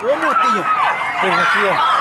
Vamos, tío. Venga, tío.